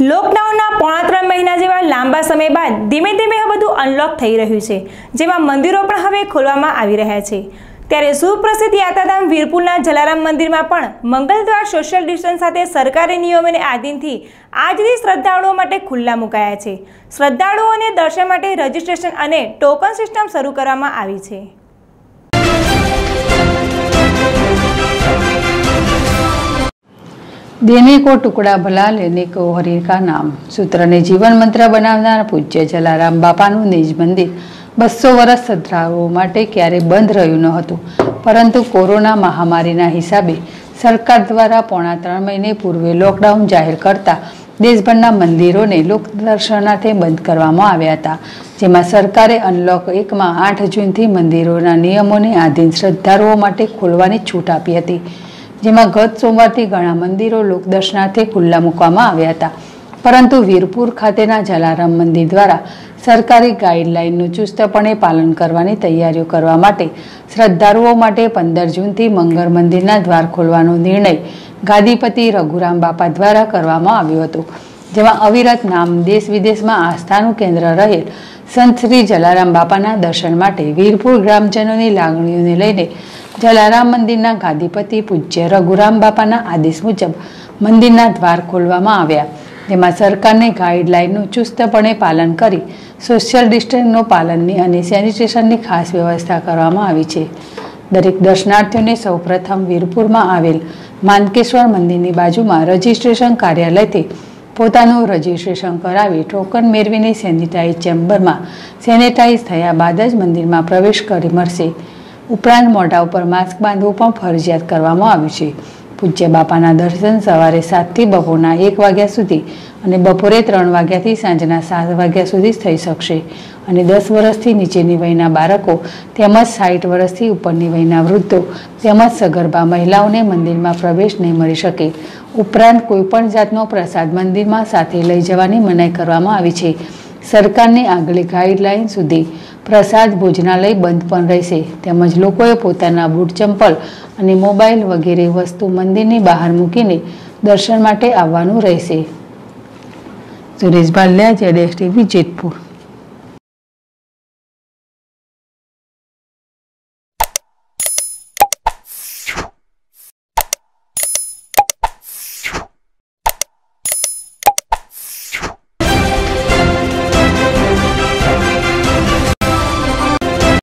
લોકડાઉનના પોણા ત્રણ મહિના જેવા લાંબા સમય બાદ ધીમે ધીમે હવે બધું અનલોક થઈ રહ્યું છે જેમાં મંદિરો પણ હવે ખોલવામાં આવી રહ્યા છે. ત્યારે સુપ્રસિદ્ધ યાત્રાધામ વીરપુરના જલારામ મંદિરમાં પણ મંગળદ્વાર સોશિયલ ડિસ્ટન્સ સાથે સરકારી નિયમોને આધીનથી આજથી શ્રદ્ધાળુઓ માટે ખુલ્લા મુકાયા છે. શ્રદ્ધાળુઓને દર્શન માટે રજીસ્ટ્રેશન અને ટોકન સિસ્ટમ શરૂ કરવામાં આવી છે. દેને કો ટુકડા ભલા લેને કો હરિર કા નામ. સૂત્રને જીવન મંત્ર બનાવનાર પૂજ્ય જલારામ બાપાનું નિજ મંદિર. બસો વર્ષ શ્રદ્ધાળુઓ માટે ક્યારે બંધ રહ્યું ન હતું. પરંતુ કોરોના મહામારીના હિસાબે સરકાર દ્વારા પોણા ત્રણ મહિને પૂર્વે લોકડાઉન જાહેર કરતા દેશભરના મંદિરોને લોકદર્શનાર્થે બંધ કરવામાં આવ્યા હતા. જેમાં સરકારે અનલોક એકમાં આઠ જૂનથી મંદિરોના નિયમોને આધીન શ્રદ્ધાળુઓ માટે ખોલવાની છૂટ આપી હતી. જેમાં ગત સોમવારથી ઘણા મંદિરો લોકદર્શનાર્થે ખુલ્લા મૂકવામાં આવ્યા હતા. પરંતુ વીરપુર ખાતેના જલારામ મંદિર દ્વારા સરકારી ગાઈડલાઈનનું ચુસ્તપણે પાલન કરવાની તૈયારીઓ કરવા માટે શ્રદ્ધાળુઓ માટે પંદર જૂનથી મંગળ મંદિરના દ્વાર ખોલવાનો નિર્ણય ગાદીપતિ રઘુરામ બાપા દ્વારા કરવામાં આવ્યો હતો, જેમાં અવિરત નામ દેશ વિદેશમાં આસ્થાનું કેન્દ્ર રહેલ સંત શ્રી જલારામ બાપાના દર્શન માટે વીરપુર ગ્રામજનોની લાગણીઓને લઈને જલારામ મંદિરના ગાદીપતિ પૂજ્ય રઘુરામ બાપાના આદેશ મુજબ મંદિરના દ્વાર ખોલવામાં આવ્યા. જેમાં સરકારને ગાઈડલાઈનનું ચુસ્તપણે પાલન કરી સોશિયલ ડિસ્ટન્સનું પાલનની અને સેનિટેશનની ખાસ વ્યવસ્થા કરવામાં આવી છે. દરેક દર્શનાર્થીઓને સૌપ્રથમ વીરપુરમાં આવેલ માનકેશ્વર મંદિરની બાજુમાં રજિસ્ટ્રેશન કાર્યાલયથી પોતાનું રજીસ્ટ્રેશન કરાવી ટોકન મેળવીને સેનિટાઈઝ ચેમ્બરમાં સેનિટાઈઝ થયા બાદ જ મંદિરમાં પ્રવેશ કરી મળશે. ઉપરાંત મોઢા ઉપર માસ્ક બાંધવું પણ ફરજિયાત કરવામાં આવ્યું છે. પૂજ્ય બાપાના દર્શન સવારે સાતથી બપોરના એક વાગ્યા સુધી અને બપોરે ત્રણ વાગ્યાથી સાંજના સાત વાગ્યા સુધી થઈ શકશે. અને દસ વર્ષથી નીચેની વયના બાળકો, તેમજ સાઠ વર્ષથી ઉપરની વયના વૃદ્ધો, તેમજ સગર્ભા મહિલાઓને મંદિરમાં પ્રવેશ નહીં મળી શકે. ઉપરાંત કોઈપણ જાતનો પ્રસાદ મંદિરમાં સાથે લઈ જવાની મનાઈ કરવામાં આવી છે. સરકારની આગલી ગાઈડલાઈન સુધી પ્રસાદ ભોજનાલય બંધ પણ રહેશે. તેમજ લોકોએ પોતાના બૂટ ચંપલ અને મોબાઈલ વગેરે વસ્તુ મંદિરની બહાર મૂકીને દર્શન માટે આવવાનું રહેશે. સુરેશ ભાલિયા, જેડેશ ટીવી, જેતપુર.